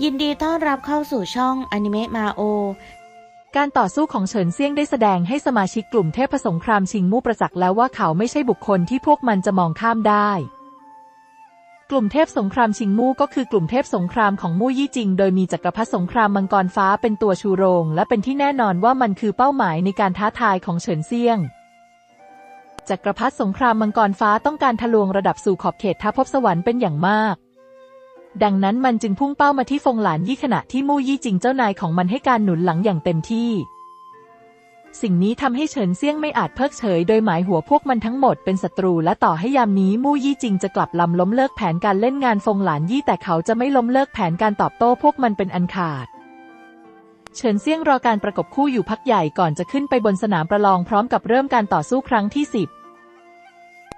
ยินดีต้อนรับเข้าสู่ช่องอนิเมะมาโอ การต่อสู้ของเฉินเซียงได้แสดงให้สมาชิกกลุ่มเทพสงครามชิงมู่ประจักษ์แล้วว่าเขาไม่ใช่บุคคลที่พวกมันจะมองข้ามได้ กลุ่มเทพสงครามชิงมู่ก็คือกลุ่มเทพสงครามของมู่ยี่จิง โดยมีจักรพรรดิสงครามมังกรฟ้าเป็นตัวชูโรง และเป็นที่แน่นอนว่ามันคือเป้าหมายในการท้าทายของเฉินเซียงจักรพรรดิสงครามมังกรฟ้าต้องการทะลวงระดับสู่ขอบเขตท้าภพสวรรค์เป็นอย่างมาก ดังนั้นมันจึงพุ่งเป้ามาที่ฟงหลานยี่ขณะที่มู่ยี่จิงเจ้านายของมันให้การหนุนหลังอย่างเต็มที่ สิ่งนี้ทำให้เฉินเซี่ยงไม่อาจเพิกเฉย โดยหมายหัวพวกมันทั้งหมดเป็นศัตรูและต่อให้ยามนี้มู่ยี่จิงจะกลับลำล้มเลิกแผนการเล่นงานฟงหลานยี่แต่เขาจะไม่ล้มเลิกแผนการตอบโต้พวกมันเป็นอันขาดเฉินเซี่ยงรอการประกบคู่อยู่พักใหญ่ก่อนจะขึ้นไปบนสนามประลองพร้อมกับเริ่มการต่อสู้ครั้งที่สิบ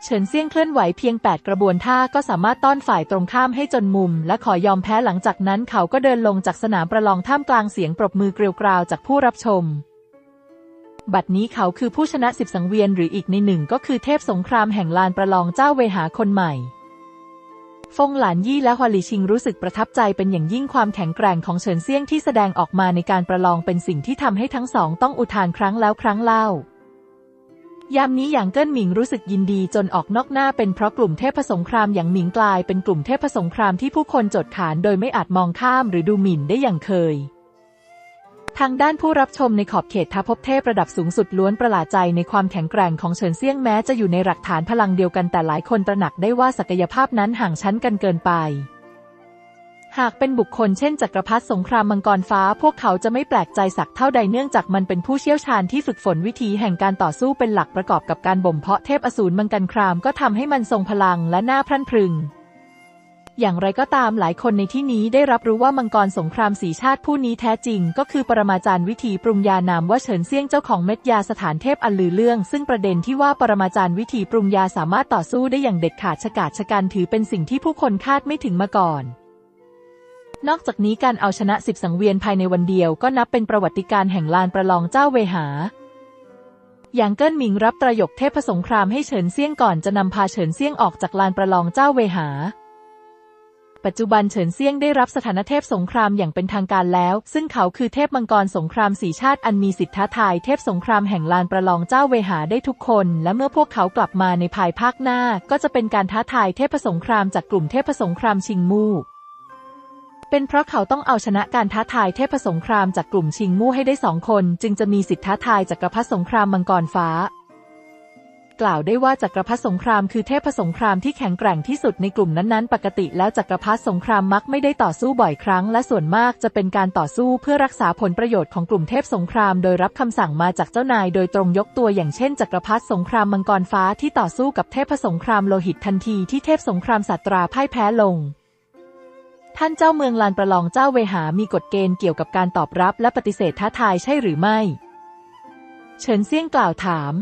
เฉินเซี่ยงเคลื่อนไหวเพียง 8 กระบวนท่าก็สามารถต้อนฝ่ายตรงข้ามให้จนมุม และขอยอมแพ้หลังจากนั้นเขาก็เดินลงจากสนามประลองท่ามกลางเสียงปรบมือเกลียวกราวจากผู้รับชม บัดนี้เขาคือผู้ชนะสิบสังเวียนหรืออีกในหนึ่งก็คือเทพสงครามแห่งลานประลองเจ้าเวหาคนใหม่ฟงหลานยี่และฮวาลีชิงรู้สึกประทับใจเป็นอย่างยิ่งความแข็งแกร่งของเฉินเซี่ยงที่แสดงออกมาในการประลองเป็นสิ่งที่ทำให้ทั้งสองต้องอุทานครั้งแล้วครั้งเล่า ยามนี้อย่างเกิ้นหมิงรู้สึกยินดีจนออกนอกหน้าเป็นเพราะกลุ่มเทพสงครามอย่างหมิงกลายเป็นกลุ่มเทพสงครามที่ผู้คนจดขานโดยไม่อาจมองข้ามหรือดูหมิ่นได้อย่างเคย ทางด้านผู้รับชมในขอบเขตทัพพเทพระดับสูงสุดล้วนประหลาดใจในความแข็งแกร่งของเฉินเซี่ยงแม้จะอยู่ในหลักฐานพลังเดียวกันแต่หลายคนตระหนักได้ว่าศักยภาพนั้นห่างชั้นกันเกินไป หากเป็นบุคคลเช่นจักรพรรดิสงครามมังกรฟ้า พวกเขาจะไม่แปลกใจสักเท่าใดเนื่องจากมันเป็นผู้เชี่ยวชาญที่ฝึกฝนวิธีแห่งการต่อสู้เป็นหลักประกอบกับการบ่มเพาะเทพอสูรมังกรครามก็ทำให้มันทรงพลังและน่าพรั่นพรึง อย่างไรก็ตามหลายคนในที่นี้ได้รับรู้ว่ามังกรสงครามสีชาติผู้นี้แท้จริง ก็คือปรมาจารย์วิธีปรุงยานามว่าเฉินเซียงเจ้าของเม็ดยาสถานเทพอันลือเรื่อง ซึ่งประเด็นที่ว่าปรมาจารย์วิธีปรุงยาสามารถต่อสู้ได้อย่างเด็ดขาดฉกาจฉกันถือเป็นสิ่งที่ผู้คนคาดไม่ถึงมาก่อน นอกจากนี้การเอาชนะสิบสังเวียนภายในวันเดียวก็นับเป็นประวัติการแห่งลานประลองเจ้าเวหา อย่างเกิ้นหมิงรับประยกเทพสงครามให้เฉินเซี่ยงก่อนจะนำพาเฉินเซี่ยงออกจากลานประลองเจ้าเวหา ปัจจุบันเฉินเซี่ยงได้รับสถานเทพสงครามอย่างเป็นทางการแล้ว ซึ่งเขาคือเทพมังกรสงครามสีชาติอันมีสิทธิท้าทายเทพสงครามแห่งลานประลองเจ้าเวหาได้ทุกคน และเมื่อพวกเขากลับมาในภายภาคหน้า ก็จะเป็นการท้าทายเทพสงครามจากกลุ่มเทพสงครามชิงมู่ เป็นเพราะเขาต้องเอาชนะการท้าทายเทพสงครามจากกลุ่มชิงมู่ให้ได้สองคน จึงจะมีสิทธิท้าทายจากกรพรรดิสงครามมังกรฟ้า กล่าวได้ว่าจักรพรรดิสงครามคือเทพสงครามที่แข็งแกร่งที่สุดในกลุ่มนั้นๆ ปกติแล้วจักรพรรดิสงครามมักไม่ได้ต่อสู้บ่อยครั้ง และส่วนมากจะเป็นการต่อสู้เพื่อรักษาผลประโยชน์ของกลุ่มเทพสงคราม โดยรับคำสั่งมาจากเจ้านายโดยตรงยกตัวอย่างเช่นจักรพรรดิสงครามมังกรฟ้าที่ต่อสู้กับเทพสงครามโลหิตทันทีที่เทพสงครามสัตราพ่ายแพ้ลง ท่านเจ้าเมืองลานประลองเจ้าเวหามีกฎเกณฑ์เกี่ยวกับการตอบรับและปฏิเสธท้าทายใช่หรือไม่ เฉินเซี่ยงกล่าวถาม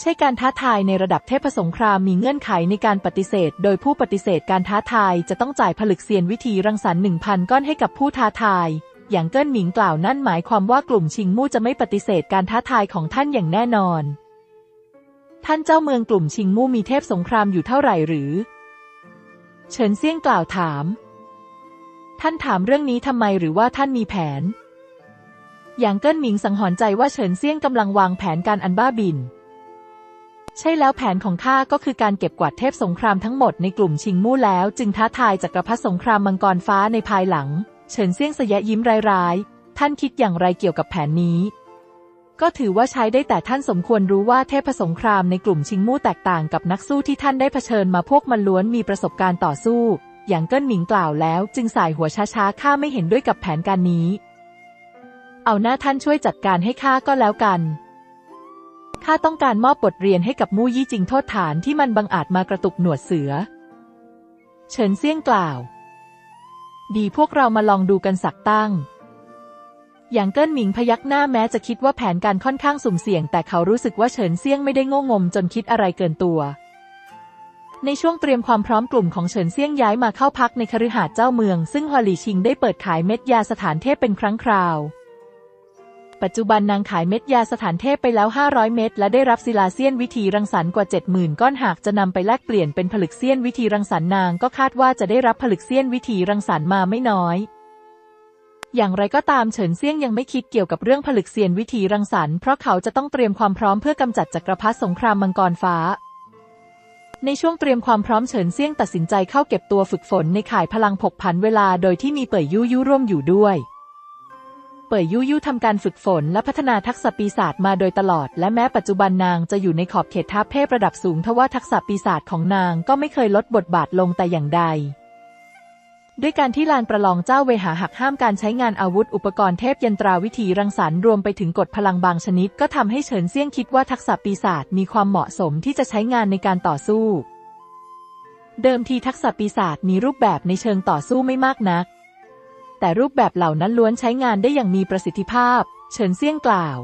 ใช่การท้าทายในระดับเทพสงครามมีเงื่อนไขในการปฏิเสธ โดยผู้ปฏิเสธการท้าทายจะต้องจ่ายผลึกเซียนวิธีรังสรรค์หนึ่งพันก้อนให้กับผู้ท้าทาย อย่างเกิ้นหมิงกล่าวนั่นหมายความว่ากลุ่มชิงมู่จะไม่ปฏิเสธการท้าทายของท่านอย่างแน่นอน ท่านเจ้าเมืองกลุ่มชิงมู่มีเทพสงครามอยู่เท่าไหร่หรือ เฉินเซี่ยงกล่าวถาม ท่านถามเรื่องนี้ทำไมหรือว่าท่านมีแผนอย่างเกิ้นหมิงสังหรณ์ใจว่าเฉินเซี่ยงกำลังวางแผนการอันบ้าบิน ใช่แล้วแผนของข้าก็คือการเก็บกวาดเทพสงครามทั้งหมดในกลุ่มชิงมู่แล้ว จึงท้าทายจักรพรรดิสงครามมังกรฟ้าในภายหลัง เฉินเซี่ยงสยะยิ้มร้ายๆ ท่านคิดอย่างไรเกี่ยวกับแผนนี้ ก็ถือว่าใช้ได้แต่ท่านสมควรรู้ว่าเทพสงครามในกลุ่มชิงมู่แตกต่างกับนักสู้ที่ท่านได้เผชิญมาพวกมันล้วนมีประสบการณ์ต่อสู้ อย่างเกิ้นหมิงกล่าวแล้ว จึงสายหัวช้าๆข้าไม่เห็นด้วยกับแผนการนี้ เอาหน้าท่านช่วยจัดการให้ข้าก็แล้วกันข้าต้องการมอบบทเรียนให้กับมู่ยี่จริงโทษฐานที่มันบังอาจมากระตุกหนวดเสือ เฉินเซี่ยงกล่าว ดีพวกเรามาลองดูกันสักตั้ง อย่างเกิ้นหมิงพยักหน้าแม้จะคิดว่าแผนการค่อนข้างสุ่มเสี่ยง แต่เขารู้สึกว่าเฉินเซียงไม่ได้โง่งมจนคิดอะไรเกินตัว ในช่วงเตรียมความพร้อมกลุ่มของเฉินเซียงย้ายมาเข้าพักในคฤหาสน์เจ้าเมือง ซึ่งฮอลลี่ชิงได้เปิดขายเม็ดยาสถานเทพเป็นครั้งคราวปัปัจจุบันนางขายเม็ดยาสถานเทพไปแล้ว 500 เม็ดและได้รับศิลาเซียนวิธีรังสรรค์กว่า 70,000 ก้อนหากจะนำไปแลกเปลี่ยนเป็นผลึกเซียนวิธีรังสรรค์นางก็คาดว่าจะได้รับผลึกเซียนวิธีรังสรรค์มาไม่น้อย อย่างไรก็ตามเฉินเซี่ยงยังไม่คิดเกี่ยวกับเรื่องผลึกเซียนวิธีรังสรรค์เพราะเขาจะต้องเตรียมความพร้อมเพื่อกำจัดจักรพรรดิสงครามมังกรฟ้า ในช่วงเตรียมความพร้อมเฉินเซี่ยงตัดสินใจเข้าเก็บตัวฝึกฝนในข่ายพลังผกผันเวลาโดยที่มีเป่ยยู่ยู่ร่วมอยู่ด้วยเป่ยยู่ยู่ทำการฝึกฝนและพัฒนาทักษะปีศาจมาโดยตลอด และแม้ปัจจุบันนางจะอยู่ในขอบเขตทัพเทพระดับสูงทว่าทักษะปีศาจของนางก็ไม่เคยลดบทบาทลงแต่อย่างใด ด้วยการที่ลานประลองเจ้าเวหาหักห้ามการใช้งานอาวุธอุปกรณ์เทพยันตราวิธีรังสรรค์รวมไปถึงกฎพลังบางชนิด ก็ทำให้เฉินเซี่ยงคิดว่าทักษะปีศาจมีความเหมาะสมที่จะใช้งานในการต่อสู้ เดิมทีทักษะปีศาจมีรูปแบบในเชิงต่อสู้ไม่มากนัก แต่รูปแบบเหล่านั้นล้วนใช้งานได้อย่างมีประสิทธิภาพ เฉินเซี่ยงกล่าว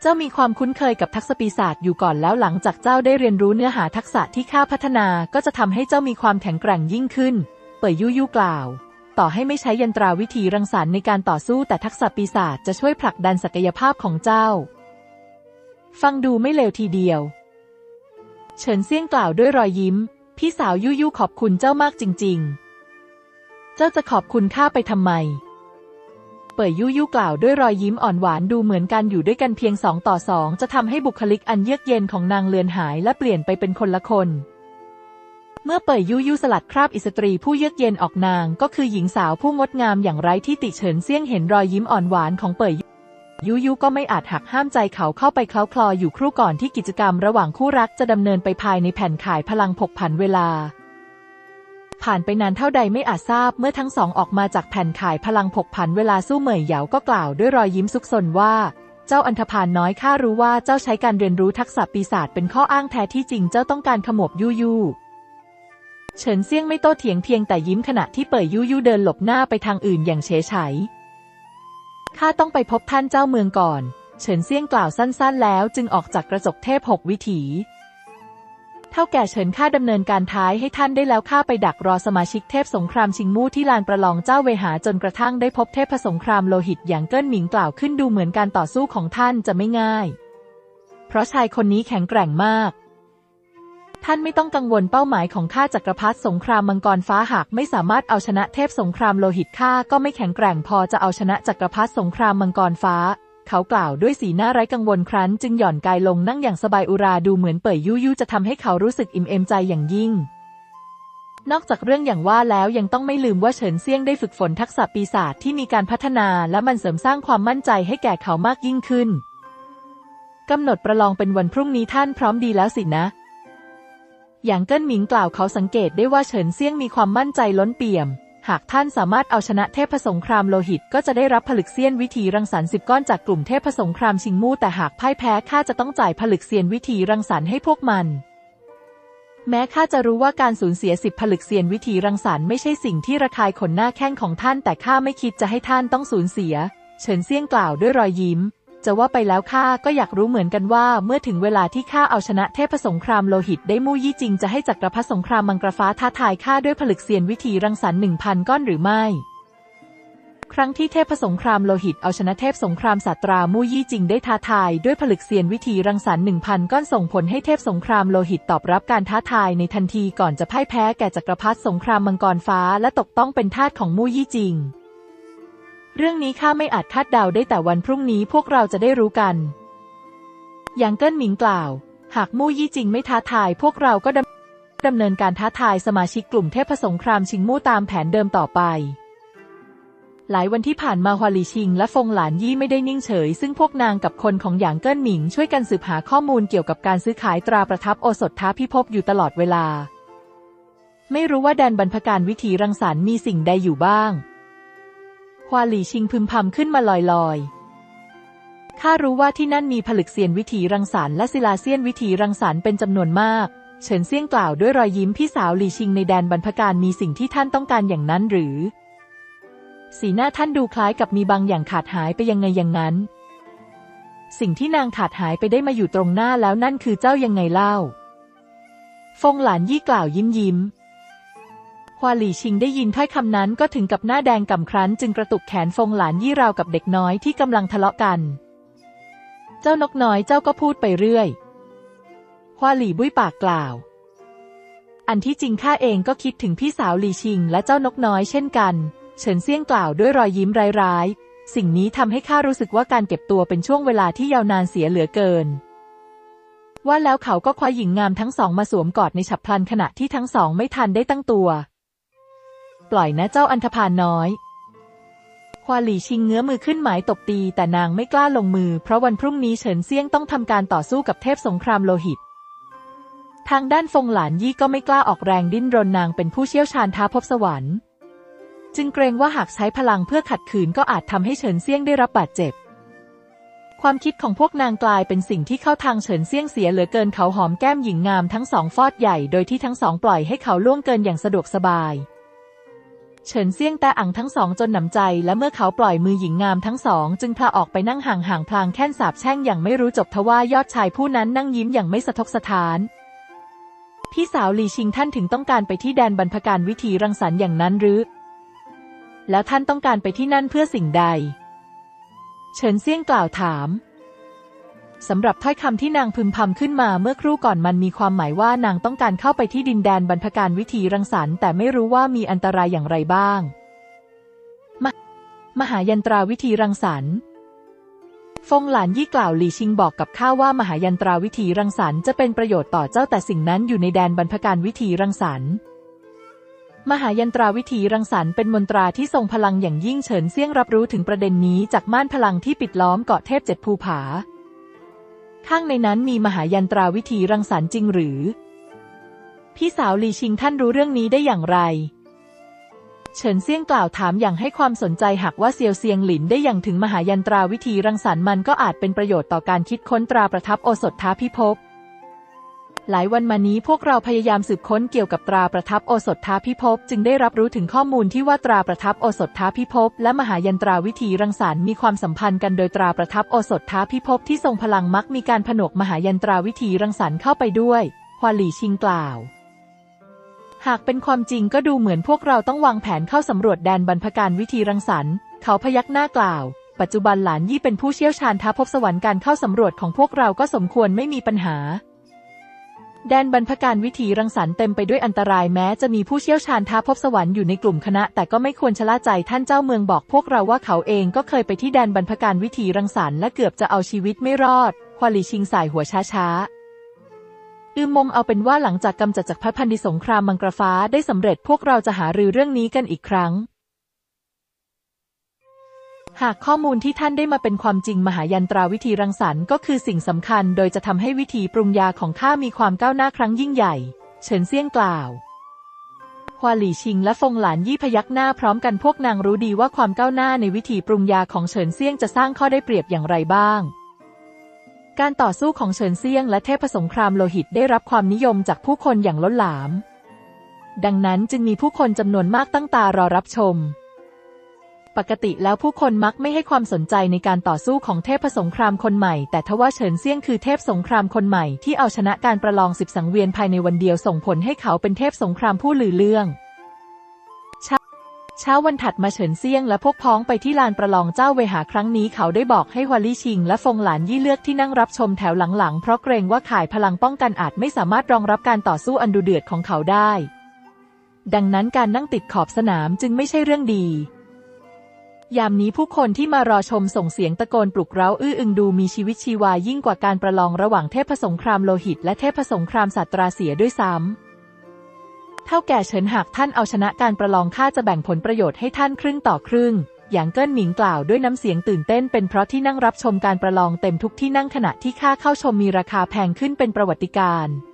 เจ้ามีความคุ้นเคยกับทักษะปีศาจอยู่ก่อนแล้วหลังจากเจ้าได้เรียนรู้เนื้อหาทักษะที่ข้าพัฒนาก็จะทำให้เจ้ามีความแข็งแกร่งยิ่งขึ้น เป่ยยู่ยู่กล่าว ต่อให้ไม่ใช้ยันตราวิธีรังสรรค์ในการต่อสู้แต่ทักษะปีศาจจะช่วยผลักดันศักยภาพของเจ้า ฟังดูไม่เลวทีเดียว เฉินเซี่ยงกล่าวด้วยรอยยิ้ม พี่สาวยู่ยู่ขอบคุณเจ้ามากจริง ๆ เจ้าจะขอบคุณข้าไปทำไม เป่ยยู่ยู่กล่าวด้วยรอยยิ้มอ่อนหวานดูเหมือนกันอยู่ด้วยกันเพียงสองต่อสองจะทำให้บุคลิกอันเยือกเย็นของนางเลือนหายและเปลี่ยนไปเป็นคนละคน เมื่อเป่ยยู่ยู่สลัดคราบอิสตรีผู้เยือกเย็นออกนาง ก็คือหญิงสาวผู้งดงามอย่างไร้ที่ติเฉินเซี่ยงเห็นรอยยิ้มอ่อนหวานของเป่ยยู่ยู่ก็ไม่อาจหักห้ามใจเขาเข้าไปเคล้าคลออยู่ครู่ก่อนที่กิจกรรมระหว่างคู่รักจะดำเนินไปภายในแผ่นขายพลังผกผันเวลา ผ่านไปนานเท่าใดไม่อาจทราบเมื่อทั้งสองออกมาจากแผ่นขายพลังผกผันเวลาสู้เหมยเหยาก็กล่าวด้วยรอยยิ้มซุกซนว่าเจ้าอันธพาลน้อยข้ารู้ว่าเจ้าใช้การเรียนรู้ทักษะปีศาจเป็นข้ออ้างแท้ที่จริงเจ้าต้องการขมบยู่ยู่ เฉินเซี่ยงไม่โต้เถียงเพียงแต่ยิ้มขณะที่เป่ยยู่ยู่เดินหลบหน้าไปทางอื่นอย่างเฉยไฉข้าต้องไปพบท่านเจ้าเมืองก่อน เฉินเซี่ยงกล่าวสั้นๆ แล้วจึงออกจากกระจกเทพหกวิถี เท่าแก่เฉินข้าดำเนินการท้ายให้ท่านได้แล้วข้าไปดักรอสมาชิกเทพสงครามชิงมู่ที่ลานประลองเจ้าเวหาจนกระทั่งได้พบเทพสงครามโลหิตอย่างเกิ้นหมิงกล่าวขึ้นดูเหมือนการต่อสู้ของท่านจะไม่ง่าย เพราะชายคนนี้แข็งแกร่งมาก ท่านไม่ต้องกังวลเป้าหมายของข้าจักรพรรดิสงครามมังกรฟ้าหากไม่สามารถเอาชนะเทพสงครามโลหิตข้าก็ไม่แข็งแกร่งพอจะเอาชนะจักรพรรดิสงครามมังกรฟ้า เขากล่าวด้วยสีหน้าไร้กังวลครั้น จึงหย่อนกายลงนั่งอย่างสบายอุราดูเหมือนเป่ยยู่ยู่จะทำให้เขารู้สึกอิ่มเอมใจอย่างยิ่ง นอกจากเรื่องอย่างว่าแล้วยังต้องไม่ลืมว่าเฉินเซียงได้ฝึกฝนทักษะปีศาจที่มีการพัฒนาและมันเสริมสร้างความมั่นใจให้แก่เขามากยิ่งขึ้นกำหนดประลองเป็นวันพรุ่งนี้ท่านพร้อมดีแล้วสินะ อย่างเกิ้นหมิงกล่าวเขาสังเกตได้ว่าเฉินเซียงมีความมั่นใจล้นเปี่ยม หากท่านสามารถเอาชนะเทพสงครามโลหิต ก็จะได้รับผลึกเซียนวิธีรังสรรค์สิบก้อนจากกลุ่มเทพสงครามชิงมู่แต่หากพ่ายแพ้ข้าจะต้องจ่ายผลึกเซียนวิธีรังสรรค์ให้พวกมัน แม้ข้าจะรู้ว่าการสูญเสียสิบผลึกเซียนวิธีรังสรรค์ไม่ใช่สิ่งที่ระคายขนหน้าแข้งของท่าน แต่ข้าไม่คิดจะให้ท่านต้องสูญเสีย เฉินเซียงกล่าวด้วยรอยยิ้ม จะว่าไปแล้วข้าก็อยากรู้เหมือนกันว่า เมื่อถึงเวลาที่ข้าเอาชนะเทพสงครามโลหิตได้มู่ยี่จริงจะให้จักรพรรดิสงครามมังกรฟ้าท้าทายข้าด้วยผลึกเซียนวิธีรังสรรค์หนึ่งพันก้อนหรือไม่ ครั้งที่เทพสงครามโลหิตเอาชนะเทพสงครามศาสตรามู่ยี่จริงได้ท้าทายด้วยผลึกเซียนวิธีรังสรรค์หนึ่งพันก้อนส่งผลให้เทพสงครามโลหิตตอบรับการท้าทายในทันทีก่อนจะพ่ายแพ้แก่จักรพรรดิสงครามมังกรฟ้า และตกต้องเป็นทาสของมู่ยี่จริง เรื่องนี้ข้าไม่อาจคาดเดาได้แต่วันพรุ่งนี้พวกเราจะได้รู้กันอย่างเกิ้นหมิงกล่าว หากมู่ยี่จริงไม่ท้าทาย พวกเราก็ดำดำเนินการท้าทายสมาชิกกลุ่มเทพสงครามชิงมู่ตามแผนเดิมต่อไป หลายวันที่ผ่านมาฮวาลีชิง และฟงหลานยี่ไม่ได้นิ่งเฉย ซึ่งพวกนางกับคนของหยางเกิ้นหมิงช่วยกันสืบหาข้อมูลเกี่ยวกับการซื้อขายตราประทับโอสถท้าพิภพอยู่ตลอดเวลา ไม่รู้ว่าแดนบรรพการวิถีรังสรรค์มีสิ่งใดอยู่บ้าง ฮวาหลีชิงพึมพำขึ้นมาลอยๆข้ารู้ว่าที่นั่นมีผลึกเซียนวิถีรังสรรค์และศิลาเซียนวิถีรังสรรค์เป็นจำนวนมาก เฉินเซี่ยงกล่าวด้วยรอยยิ้มพี่สาวหลีชิงในแดนบรรพการมีสิ่งที่ท่านต้องการอย่างนั้นหรือ สีหน้าท่านดูคล้ายกับมีบางอย่างขาดหายไปยังไงอย่างนั้น สิ่งที่นางขาดหายไปได้มาอยู่ตรงหน้าแล้วนั่นคือเจ้ายังไงเล่า ฟงหลานยี่กล่าวยิ้มยิ้ม ฮควาหลี่ชิงได้ยินถ้อยคำนั้นก็ถึงกับหน้าแดงก่ำครั้น จึงกระตุกแขนฟงหลานยี่ราวกับเด็กน้อยที่กำลังทะเลาะกัน เจ้านกน้อยเจ้าก็พูดไปเรื่อยควาหลี่บุ้ยปากกล่าว อันที่จริงข้าเองก็คิดถึงพี่สาวหลี่ชิงและเจ้านกน้อยเช่นกัน เฉินเซี่ยงกล่าวด้วยรอยยิ้มร้ายๆ สิ่งนี้ทำให้ข้ารู้สึกว่าการเก็บตัวเป็นช่วงเวลาที่ยาวนานเสียเหลือเกินว่าแล้วเขาก็คว้าหญิงงามทั้งสองมาสวมกอดในฉับพลันขณะที่ทั้งสองไม่ทันได้ตั้งตัว ปล่อยนะเจ้าอันธพาลน้อย ควาหลี่ชิงเงื้อมือขึ้นหมายตบตีแต่นางไม่กล้าลงมือ เพราะวันพรุ่งนี้เฉินเซียงต้องทำการต่อสู้กับเทพสงครามโลหิต ทางด้านฟงหลานยี่ก็ไม่กล้าออกแรงดิ้นรนนางเป็นผู้เชี่ยวชาญท้าพบสวรรค์ จึงเกรงว่าหากใช้พลังเพื่อขัดขืนก็อาจทำให้เฉินเซียงได้รับบาดเจ็บความคิดของพวกนางกลายเป็นสิ่งที่เข้าทางเฉินเซี่ยงเสียเหลือเกินเขาหอมแก้มหญิงงามทั้งสองฟอดใหญ่โดยที่ทั้งสองปล่อยให้เขาล่วงเกินอย่างสะดวกสบาย เฉินเซี่ยงแต่อังทั้งสองจนหนำใจ และเมื่อเขาปล่อยมือหญิงงามทั้งสอง จึงพาออกไปนั่งห่างห่างพลางแค่นสาบแช่งอย่างไม่รู้จบทว่ายอดชายผู้นั้นนั่งยิ้มอย่างไม่สะทกสะท้าน พี่สาวหลีชิงท่านถึงต้องการไปที่แดนบรรพการวิธีรังสรรค์อย่างนั้นหรือ แล้วท่านต้องการไปที่นั่นเพื่อสิ่งใด เฉินเซี่ยงกล่าวถาม สำหรับถ้อยคำที่นางพึมพำขึ้นมาเมื่อครู่ก่อนมันมีความหมายว่านางต้องการเข้าไปที่ดินแดนบรรพการวิธีรังสรรค์แต่ไม่รู้ว่ามีอันตรายอย่างไรบ้าง มมหายันตราวิธีรังสรรค์ฟงหลานยี่กล่าวหลี่ชิงบอกกับข้าว่ามหายันตราวิธีรังสรรค์จะเป็นประโยชน์ต่อเจ้าแต่สิ่งนั้นอยู่ในแดนบรรพการวิธีรังสรรค์มหายันตราวิธีรังสรรค์เป็นมนตราที่ทรงพลังอย่างยิ่งเฉินเซี่ยงรับรู้ถึงประเด็นนี้จากม่านพลังที่ปิดล้อมเกาะเทพเจ็ดภูผา ข้างในนั้นมีมหายันตราวิธีรังสรรค์จริงหรือ พี่สาวหลีชิงท่านรู้เรื่องนี้ได้อย่างไร เฉินเซียงกล่าวถามอย่างให้ความสนใจหากว่าเซียวเซียงหลินได้อย่างถึงมหายันตราวิธีรังสรรค์มันก็อาจเป็นประโยชน์ต่อการคิดค้นตราประทับโอสถท้าพิภพ หลายวันมานี้พวกเราพยายามสืบค้นเกี่ยวกับตราประทับโอสถท้าพิภพจึงได้รับรู้ถึงข้อมูลที่ว่าตราประทับโอสถท้าพิภพและมหายันตราวิธีรังสรรค์มีความสัมพันธ์กันโดยตราประทับโอสถท้าพิภพที่ทรงพลังมักมีการผนวกมหายันตราวิธีรังสรรค์เข้าไปด้วยควาหลี่ชิงกล่าว หากเป็นความจริงก็ดูเหมือนพวกเราต้องวางแผนเข้าสำรวจแดนบรรพการวิธีรังสรรค์เขาพยักหน้ากล่าวปัจจุบันหลานยี่เป็นผู้เชี่ยวชาญท้าพบสวรรค์การเข้าสำรวจของพวกเราก็สมควรไม่มีปัญหา แดนบรรพการวิถีรังสรรค์เต็มไปด้วยอันตรายแม้จะมีผู้เชี่ยวชาญท้าพบสวรรค์อยู่ในกลุ่มคณะ แต่ก็ไม่ควรชะล่าใจท่านเจ้าเมืองบอกพวกเราว่าเขาเองก็เคยไปที่แดนบรรพการวิถีรังสรรค์และเกือบจะเอาชีวิตไม่รอดควาลีชิงสายหัวช้าๆอืมมมเอาเป็นว่าหลังจากกำจัดจากพัพันดิสงครามมังกรฟ้าได้สำเร็จพวกเราจะหารือเรื่องนี้กันอีกครั้ง หากข้อมูลที่ท่านได้มาเป็นความจริงมหายันตราวิธีรังสรรค์ก็คือสิ่งสำคัญโดยจะทำให้วิธีปรุงยาของข้ามีความก้าวหน้าครั้งยิ่งใหญ่ เฉินเซี่ยงกล่าวควาหลี่ชิงและฟงหลานยี่พยักหน้าพร้อมกันพวกนางรู้ดีว่าความก้าวหน้าในวิธีปรุงยาของเฉินเซี่ยงจะสร้างข้อได้เปรียบอย่างไรบ้าง การต่อสู้ของเฉินเซี่ยงและเทพสงครามโลหิตได้รับความนิยมจากผู้คนอย่างล้นหลาม ดังนั้นจึงมีผู้คนจำนวนมากตั้งตารอรับชม ปกติแล้วผู้คนมักไม่ให้ความสนใจในการต่อสู้ของเทพสงครามคนใหม่ แต่ทว่าเฉินเซี่ยงคือเทพสงครามคนใหม่ที่เอาชนะการประลองสิบสังเวียนภายในวันเดียวส่งผลให้เขาเป็นเทพสงครามผู้ลือเรื่องเช้าวันถัดมาเฉินเซี่ยงและพวกพ้องไปที่ลานประลองเจ้าเวหาครั้งนี้เขาได้บอกให้ฮวาลี่ชิงและฟงหลานยี่เลือกที่นั่งรับชมแถวหลังๆ เพราะเกรงว่าข่ายพลังป้องกันอาจไม่สามารถรองรับการต่อสู้อันดุเดือดของเขาได้ ดังนั้นการนั่งติดขอบสนามจึงไม่ใช่เรื่องดี ยามนี้ผู้คนที่มารอชมส่งเสียงตะโกนปลุกเร้าอื้ออึงดูมีชีวิตชีวายิ่งกว่าการประลองระหว่างเทพสงครามโลหิต และเทพสงครามสัตราเสียด้วยซ้ำเท่าแก่เฉินหากท่านเอาชนะการประลองข้าจะแบ่งผลประโยชน์ให้ท่านครึ่งต่อครึ่ง อย่างเกิ้นหมิงกล่าวด้วยน้ำเสียงตื่นเต้นเป็นเพราะที่นั่งรับชมการประลองเต็มทุกที่นั่งขณะที่ค่าเข้าชมมีราคาแพงขึ้นเป็นประวัติการณ์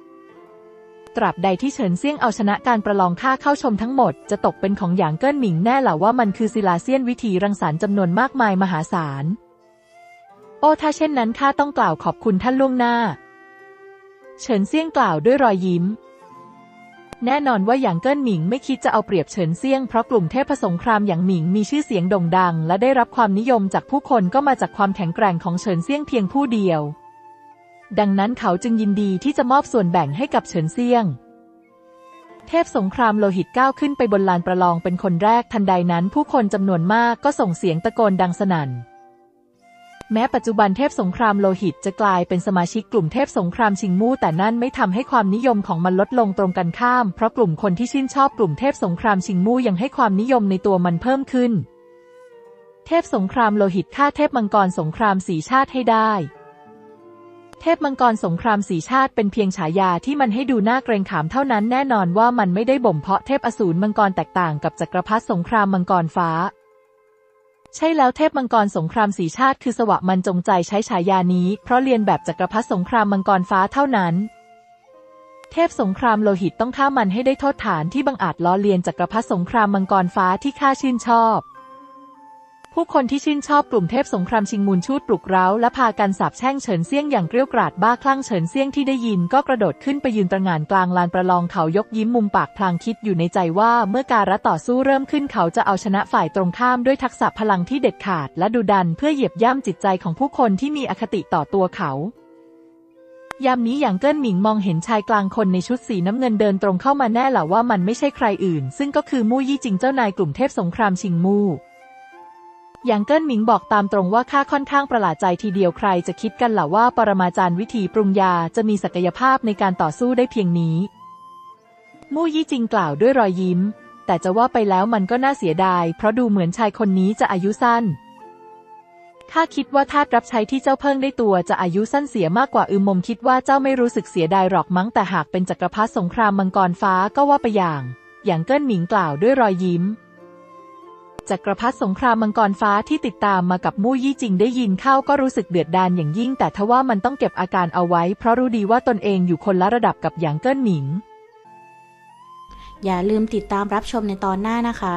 ตราบใดที่เฉินเซี่ยงเอาชนะการประลองค่าเข้าชมทั้งหมด จะตกเป็นของหยางเกิ้นหมิงแน่หล่าว่ามันคือศิลาเซียนวิธีรังสรรค์จำนวนมากมายมหาศาล โอ้ถ้าเช่นนั้นข้าต้องกล่าวขอบคุณท่านล่วงหน้า เฉินเซี่ยงกล่าวด้วยรอยยิ้ม แน่นอนว่าหยางเกิ้นหมิงไม่คิดจะเอาเปรียบเฉินเซี่ยงเพราะกลุ่มเทพสงครามอย่างหมิงมีชื่อเสียงโด่งดัง และได้รับความนิยมจากผู้คนก็มาจากความแข็งแกร่งของเฉินเซี่ยงเพียงผู้เดียว ดังนั้นเขาจึงยินดีที่จะมอบส่วนแบ่งให้กับเฉินเซียง เทพสงครามโลหิตก้าวขึ้นไปบนลานประลองเป็นคนแรกทันใดนั้น ผู้คนจำนวนมากก็ส่งเสียงตะโกนดังสนั่น แม้ปัจจุบันเทพสงครามโลหิตจะกลายเป็นสมาชิกกลุ่มเทพสงครามชิงมู่แต่นั่นไม่ทำให้ความนิยมของมันลดลงตรงกันข้าม เพราะกลุ่มคนที่ชื่นชอบกลุ่มเทพสงครามชิงมู่ยังให้ความนิยมในตัวมันเพิ่มขึ้น เทพสงครามโลหิตฆ่าเทพมังกรสงครามสีชาติให้ได้ เทพมังกรสงครามสีชาติเป็นเพียงฉายาที่มันให้ดูน่าเกรงขามเท่านั้นแน่นอนว่ามันไม่ได้บ่มเพาะเทพอสูรมังกรแตกต่างกับจักรพรรดิสงครามมังกรฟ้า ใช่แล้วเทพมังกรสงครามสีชาติคือสวะมันจงใจใช้ฉายานี้ เพราะเรียนแบบจักรพรรดิสงครามมังกรฟ้าเท่านั้น เทพสงครามโลหิตต้องฆ่ามันให้ได้โทษฐานที่บังอาจล้อเลียนจักรพรรดิสงครามมังกรฟ้าที่ข้าชื่นชอบ ผู้คนที่ชื่นชอบกลุ่มเทพสงครามชิงมูลชูดปลุกเร้าและพากันสาบแช่งเฉินเซี่ยงอย่างเกรี้ยวกราดบ้าคลั่งเฉินเซี่ยงที่ได้ยินก็กระโดดขึ้นไปยืนตระหง่านกลางลานประลองเขายกยิ้มมุมปากพลางคิดอยู่ในใจว่าเมื่อการระต่อสู้เริ่มขึ้นเขาจะเอาชนะฝ่ายตรงข้ามด้วยทักษะพลังที่เด็ดขาด และดุดันเพื่อเหยียบย่ำจิตใจของผู้คนที่มีอคติต่อตัวเขายามนี้อย่างเกิ้นหมิงมองเห็นชายกลางคนในชุดสีน้ำเงินเดินตรงเข้ามาแน่หละว่ามันไม่ใช่ใครอื่น ซึ่งก็คือมู่ยี่จิงเจ้านายกลุ่มเทพสงครามชิงมู่ อย่างเกิ้นหมิงบอกตามตรงว่าข้าค่อนข้างประหลาดใจทีเดียวใครจะคิดกันล่ะว่าปรมาจารย์วิธีปรุงยาจะมีศักยภาพในการต่อสู้ได้เพียงนี้ มู่ยี่จิงกล่าวด้วยรอยยิ้ม แต่จะว่าไปแล้วมันก็น่าเสียดาย เพราะดูเหมือนชายคนนี้จะอายุสั้นข้าคิดว่าทาสรับใช้ที่เจ้าเพิ่งได้ตัวจะอายุสั้นเสียมากกว่าอืมมมคิดว่าเจ้าไม่รู้สึกเสียดายหรอกมั้งแต่หากเป็นจักรพรรดิสงครามมังกรฟ้าก็ว่าไปอย่าง อย่างเกิ้นหมิงกล่าวด้วยรอยยิ้ม จักรพรรดิสงครามมังกรฟ้าที่ติดตามมากับมู่ยี่จิงได้ยินเข้าก็รู้สึกเดือดดาลอย่างยิ่ง แต่ทว่ามันต้องเก็บอาการเอาไว้ เพราะรู้ดีว่าตนเองอยู่คนละระดับกับหยางเกิ้นหมิง อย่าลืมติดตามรับชมในตอนหน้านะคะ